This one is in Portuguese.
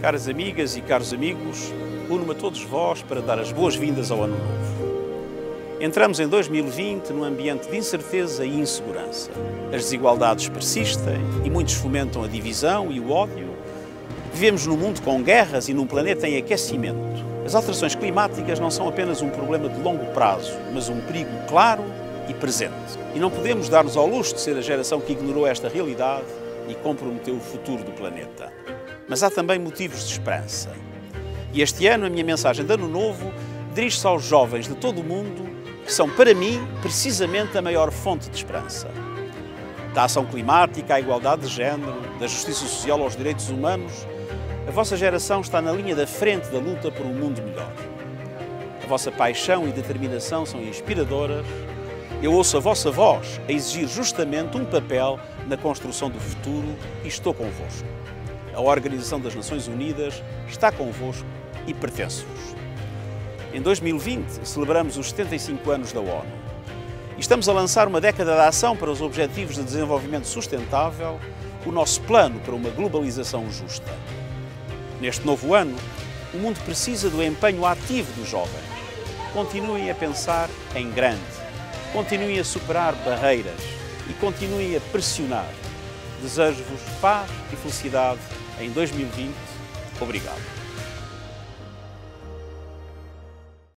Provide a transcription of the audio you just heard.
Caras amigas e caros amigos, uno-me a todos vós para dar as boas-vindas ao Ano Novo. Entramos em 2020 num ambiente de incerteza e insegurança. As desigualdades persistem e muitos fomentam a divisão e o ódio. Vivemos num mundo com guerras e num planeta em aquecimento. As alterações climáticas não são apenas um problema de longo prazo, mas um perigo claro e presente. E não podemos dar-nos ao luxo de ser a geração que ignorou esta realidade e comprometeu o futuro do planeta mas há também motivos de esperança. E este ano a minha mensagem de Ano Novo dirige-se aos jovens de todo o mundo que são, para mim, precisamente a maior fonte de esperança. Da ação climática à igualdade de género, da justiça social aos direitos humanos, a vossa geração está na linha da frente da luta por um mundo melhor. A vossa paixão e determinação são inspiradoras. Eu ouço a vossa voz a exigir justamente um papel na construção do futuro e estou convosco a Organização das Nações Unidas está convosco e pertence-vos. Em 2020 celebramos os 75 anos da ONU e estamos a lançar uma década de ação para os Objetivos de Desenvolvimento Sustentável, o nosso plano para uma globalização justa. Neste novo ano, o mundo precisa do empenho ativo dos jovens. Continuem a pensar em grande, continuem a superar barreiras e continuem a pressionar. Desejo-vos paz e felicidade em 2020. Obrigado.